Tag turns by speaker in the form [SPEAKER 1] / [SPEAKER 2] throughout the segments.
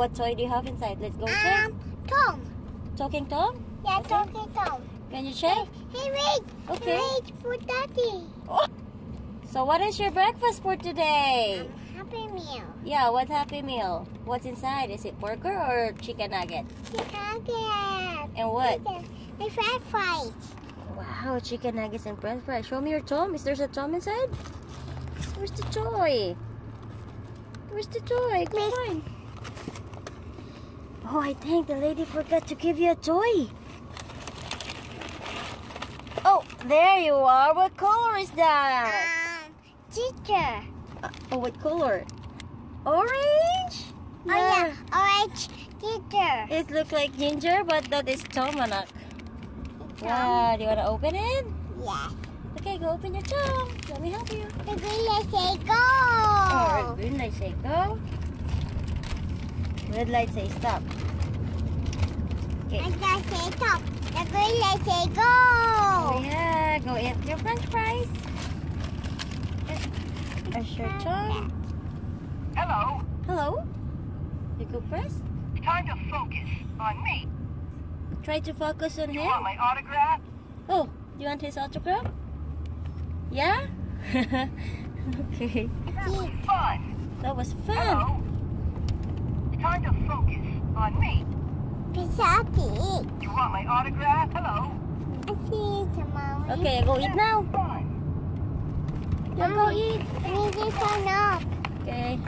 [SPEAKER 1] What toy do you have inside? Let's go check.
[SPEAKER 2] Um, Tom.
[SPEAKER 1] Talking Tom?
[SPEAKER 2] Yeah,
[SPEAKER 1] Okay.
[SPEAKER 2] talking Tom.
[SPEAKER 1] Can you check?
[SPEAKER 2] Hey, wait.
[SPEAKER 1] Okay.
[SPEAKER 2] Wait for daddy. Oh.
[SPEAKER 1] So what is your breakfast for today?
[SPEAKER 2] Um, happy meal.
[SPEAKER 1] Yeah, what happy meal? What's inside? Is it burger or chicken nugget?
[SPEAKER 2] Chicken. Nugget.
[SPEAKER 1] And what?
[SPEAKER 2] The french fries.
[SPEAKER 1] Wow, chicken nuggets and french fries. Show me your Tom. Is there a Tom inside? Where's the toy? Where's the toy? Go
[SPEAKER 2] Miss-
[SPEAKER 1] find. Oh, I think the lady forgot to give you a toy. Oh, there you are. What color is that?
[SPEAKER 2] Um, teacher.
[SPEAKER 1] Oh, what color? Orange?
[SPEAKER 2] Oh, yeah. Orange teacher.
[SPEAKER 1] It looks like ginger, but that is Tomanak. Wow, do you want to open it?
[SPEAKER 2] Yeah.
[SPEAKER 1] Okay, go open your Tom. Let me help you.
[SPEAKER 2] The green light say go.
[SPEAKER 1] Oh, green light say go. Red light say stop. Okay.
[SPEAKER 2] And that say stop. The green light say go.
[SPEAKER 1] Oh yeah, go eat your french fries. There's your Tom.
[SPEAKER 3] Hello.
[SPEAKER 1] Hello? You go press?
[SPEAKER 3] Time to focus on me.
[SPEAKER 1] Try to focus on
[SPEAKER 3] You want my autograph?
[SPEAKER 1] Oh, do you want his autograph? Yeah? okay.
[SPEAKER 3] That was fun.
[SPEAKER 1] That was fun.
[SPEAKER 3] Hello. Time to focus on me.
[SPEAKER 2] Pizza tea.
[SPEAKER 3] You want my autograph? Hello.
[SPEAKER 2] I see it, mommy.
[SPEAKER 1] Okay, go eat now.
[SPEAKER 3] Fun.
[SPEAKER 1] Yeah, go eat.
[SPEAKER 2] We just turn up.
[SPEAKER 1] Okay.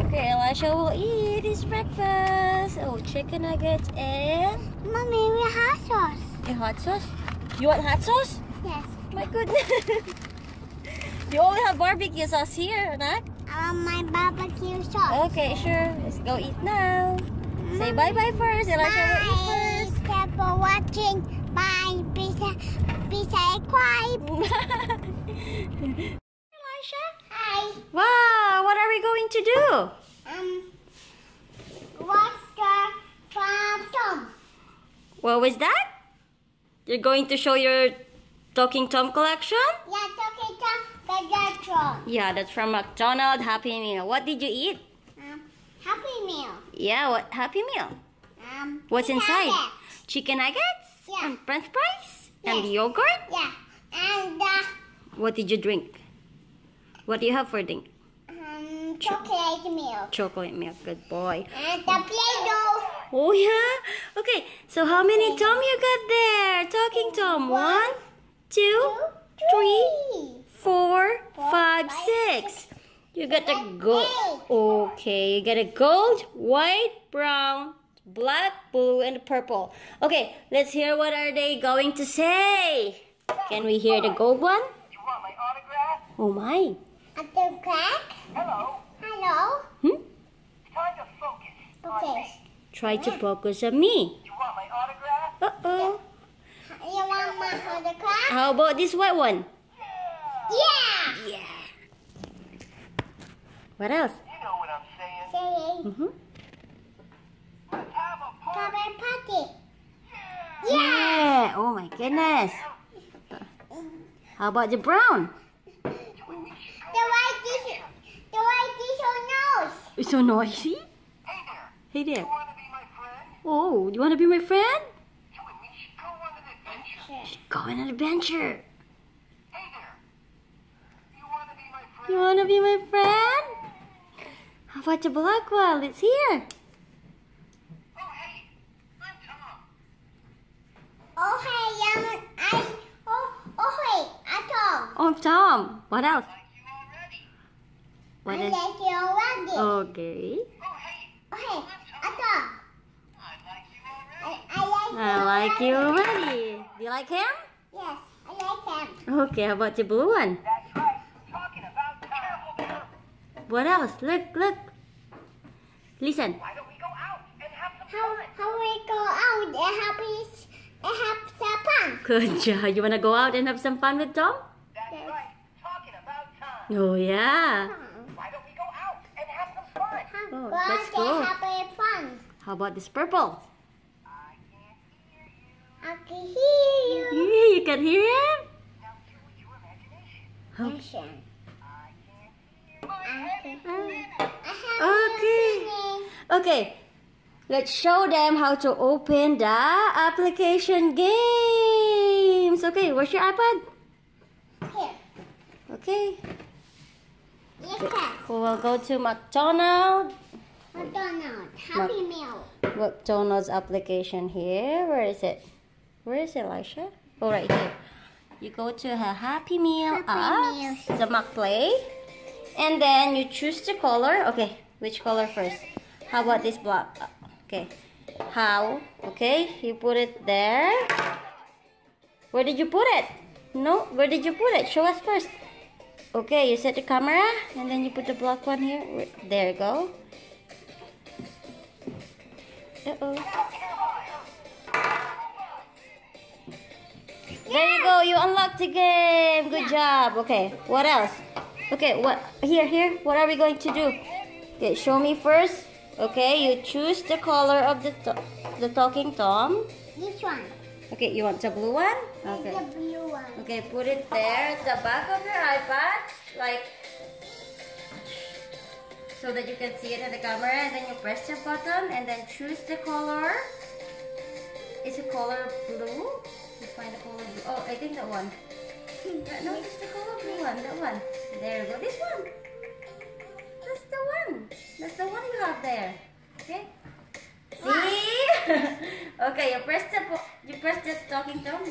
[SPEAKER 1] Okay, Elisha will eat his breakfast. Oh, chicken nuggets and
[SPEAKER 2] Mommy, we have sauce.
[SPEAKER 1] a hot sauce. You want hot sauce?
[SPEAKER 2] Yes.
[SPEAKER 1] My goodness. you only have barbecue sauce here, Anak.
[SPEAKER 2] Want my barbecue sauce.
[SPEAKER 1] Okay, sure. Let's go eat now. Say bye-bye first. Elisha will eat first.
[SPEAKER 2] Thanks for watching. Bye. Pizza, pizza subscribe.
[SPEAKER 1] Elisha?
[SPEAKER 2] Hi.
[SPEAKER 1] Wow, what are we going to do?
[SPEAKER 2] Um, what's the from Tom?
[SPEAKER 1] What was that? You're going to show your Talking Tom collection?
[SPEAKER 2] Yeah, talking The Gatron.
[SPEAKER 1] Yeah, that's from McDonald's Happy Meal. What did you eat?
[SPEAKER 2] Um, Happy Meal.
[SPEAKER 1] Yeah, what Happy Meal?
[SPEAKER 2] Um,
[SPEAKER 1] What's inside?
[SPEAKER 2] nuggets.
[SPEAKER 1] Chicken nuggets?
[SPEAKER 2] Yeah.
[SPEAKER 1] And french fries?
[SPEAKER 2] Yes.
[SPEAKER 1] And yogurt?
[SPEAKER 2] Yeah, and uh,
[SPEAKER 1] What did you drink? What do you have for drink?
[SPEAKER 2] um, chocolate milk.
[SPEAKER 1] Chocolate milk. Good boy.
[SPEAKER 2] And the Play-Doh.
[SPEAKER 1] Oh, yeah? Okay, so how many Tom you got there? Talking Tom. One, two,
[SPEAKER 2] Two,
[SPEAKER 1] three,
[SPEAKER 2] three.
[SPEAKER 1] Four, five,
[SPEAKER 2] five,
[SPEAKER 1] six. You got the gold. Okay, you got a gold, white, brown, black, blue, and purple. Okay, let's hear what are they going to say. Can we hear the gold one?
[SPEAKER 3] You want my autograph?
[SPEAKER 1] Oh my.
[SPEAKER 2] At the crack.
[SPEAKER 3] Hello.
[SPEAKER 2] Hello.
[SPEAKER 1] Hmm?
[SPEAKER 3] Time to focus on
[SPEAKER 2] Okay.
[SPEAKER 3] me.
[SPEAKER 1] Try to focus on me.
[SPEAKER 3] You want my autograph?
[SPEAKER 1] Uh-oh.
[SPEAKER 2] You want my autograph?
[SPEAKER 1] How about this white one?
[SPEAKER 2] Yeah.
[SPEAKER 1] Yeah. What else?
[SPEAKER 3] You know what I'm saying.
[SPEAKER 2] Saying,
[SPEAKER 1] Mm-hmm.
[SPEAKER 3] Let's have a
[SPEAKER 2] come
[SPEAKER 3] party.
[SPEAKER 2] and party.
[SPEAKER 1] Yeah. Oh my goodness. How about the brown?
[SPEAKER 2] The white t-shirt. The white t-shirt nose.
[SPEAKER 1] It's so noisy.
[SPEAKER 3] Hey there.
[SPEAKER 1] Hey there.
[SPEAKER 3] You want to be my friend?
[SPEAKER 1] Oh, you want to be my friend?
[SPEAKER 3] You and me should go on an adventure.
[SPEAKER 1] Go on an adventure.
[SPEAKER 3] Hey there. You want to be my friend?
[SPEAKER 1] You want to be my friend? How about the black one? It's here.
[SPEAKER 3] Oh, hey. I'm Tom.
[SPEAKER 2] Oh hey, um, I. Oh, oh hey, I told.
[SPEAKER 1] Oh, Tom. What else?
[SPEAKER 3] Already.
[SPEAKER 1] What
[SPEAKER 2] I
[SPEAKER 1] is?
[SPEAKER 2] like you already.
[SPEAKER 1] Okay.
[SPEAKER 3] Oh, hey.
[SPEAKER 2] Oh hey,
[SPEAKER 3] I'm Tom. I like you already.
[SPEAKER 2] I like you.
[SPEAKER 1] I like you already. Do you like him?
[SPEAKER 2] Yes, I like him.
[SPEAKER 1] Okay. How about the blue one? What else? Look, look. Listen.
[SPEAKER 3] Why don't we go out and have some
[SPEAKER 2] How
[SPEAKER 3] fun?
[SPEAKER 2] how we go out and have peace and have some fun.
[SPEAKER 1] Good job. You want to go out and have some fun with Tom?
[SPEAKER 3] That's
[SPEAKER 2] Yes.
[SPEAKER 3] right. Talking about time.
[SPEAKER 1] Oh, yeah.
[SPEAKER 3] Why don't we go out and have some fun?
[SPEAKER 1] Oh,
[SPEAKER 2] fun
[SPEAKER 1] let's go.
[SPEAKER 2] and have fun.
[SPEAKER 1] How about this purple?
[SPEAKER 3] I can't hear you.
[SPEAKER 2] I can hear you.
[SPEAKER 1] Yeah, you can hear him?
[SPEAKER 3] Now use your imagination.
[SPEAKER 2] Listen.
[SPEAKER 3] I can't hear My
[SPEAKER 2] I
[SPEAKER 3] head
[SPEAKER 2] can
[SPEAKER 3] is spinning.
[SPEAKER 1] Oh, Okay, let's show them how to open the application games. Okay, where's your iPad?
[SPEAKER 2] Here.
[SPEAKER 1] Okay,
[SPEAKER 2] Yes,
[SPEAKER 1] we will go to McDonald's.
[SPEAKER 2] McDonald's. Happy Meal.
[SPEAKER 1] McDonald's application here. Where is it? Where is Elisha? Oh, right here. You go to a Happy Meal
[SPEAKER 2] Happy
[SPEAKER 1] app, the McPlay, and then you choose the color. Okay, which color first? How about this black? Uh, Okay, how? Okay, you put it there. Where did you put it? No, where did you put it? Show us first. Okay, you set the camera, and then you put the block one here. There you go. Uh-oh. There you go. You unlocked the game. Good job. Okay. What else? Okay. What? Here, here. What are we going to do? Okay. Show me first. Okay. You choose the color of the to- the talking tom.
[SPEAKER 2] This one.
[SPEAKER 1] Okay. You want the blue one? Okay.
[SPEAKER 2] the blue one.
[SPEAKER 1] Okay. Put it there at the back of your iPad, like so that you can see it in the camera. And then you press the button and then choose the color. Is the color blue? You find the color blue. Oh, I think that one. Uh, No, it's the color one. That one. There you go. This one. That's the one. That's the one you have there. Okay. See? okay, you press the you press the talking tom.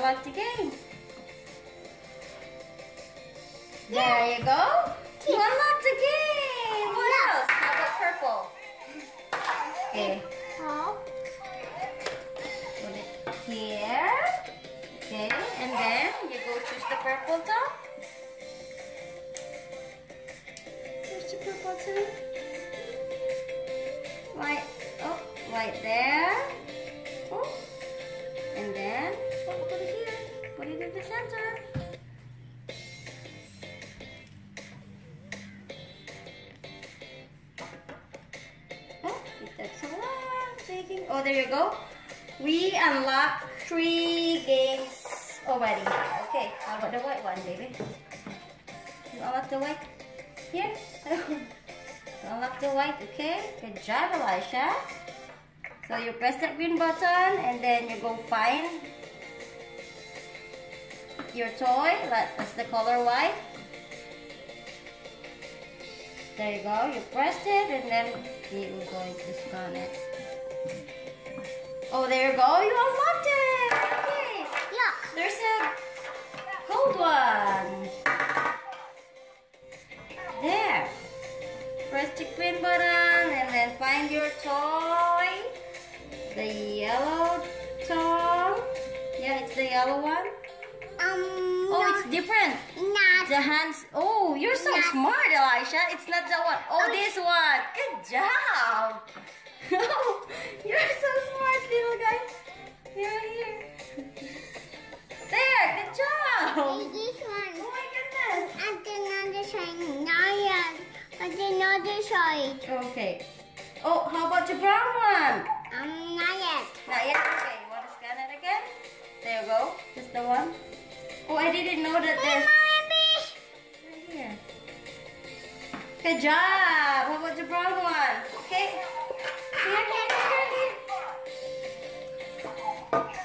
[SPEAKER 1] Unlock the game. There you go. You unlocked the game. What else? How about purple? Okay.
[SPEAKER 2] Oh.
[SPEAKER 1] Put it here. Okay, and then you go choose the purple top. Where's the purple too? Right, oh, right there. Oh. Oh, there you go. We unlocked three games already. Okay, how about the white one, baby? You unlock the white here? unlock the white, okay? Good job, Elisha. So you press that green button and then you go find your toy. Like, That's the color white. There you go. You pressed it and then you're going to scan it. Oh, there you go. You unlocked it. Okay.
[SPEAKER 2] Look.
[SPEAKER 1] There's a gold one. There. Press the green button and then find your toy. The yellow toy. Yeah, it's the yellow one. Different.
[SPEAKER 2] not.
[SPEAKER 1] The hands. Oh, you're so
[SPEAKER 2] Yeah.
[SPEAKER 1] smart, Elisha. It's not that one. Oh, this one. Good job. Oh, you're so smart, little guy. You're here. There. Good job.
[SPEAKER 2] This one.
[SPEAKER 1] Oh my goodness.
[SPEAKER 2] And another side. Not yet. But another side.
[SPEAKER 1] Okay. Oh, how about the brown one?
[SPEAKER 2] Um, not yet.
[SPEAKER 1] Not yet. Okay. You want to scan it again? There you go. This the one. Oh, I didn't know that there's. Right here. Good job. How about the brown one? Okay. Here, here, here, here.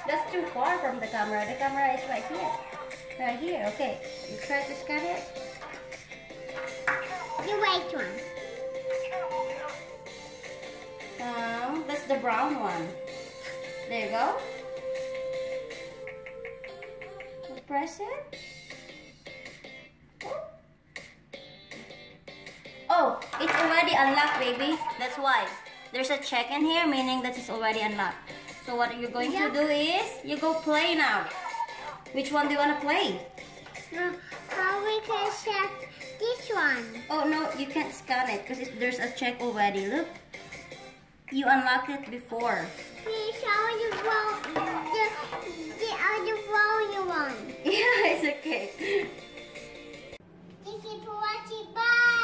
[SPEAKER 1] That's too far from the camera. The camera is right here. Right here. Okay. You try to scan it.
[SPEAKER 2] The white one.
[SPEAKER 1] Um, that's the brown one. There you go. Press it. Oh, it's already unlocked, baby. That's why. There's a check in here, meaning that it's already unlocked. So what you're going
[SPEAKER 2] Yeah.
[SPEAKER 1] to do is, you go play now. Which one do you want to play?
[SPEAKER 2] Uh, how we can set this one?
[SPEAKER 1] Oh no, you can't scan it because there's a check already. Look, you unlock it before.
[SPEAKER 2] Please show the volume. The, the uh, other volume on. Yeah, it's okay. Thank you for watching. Bye.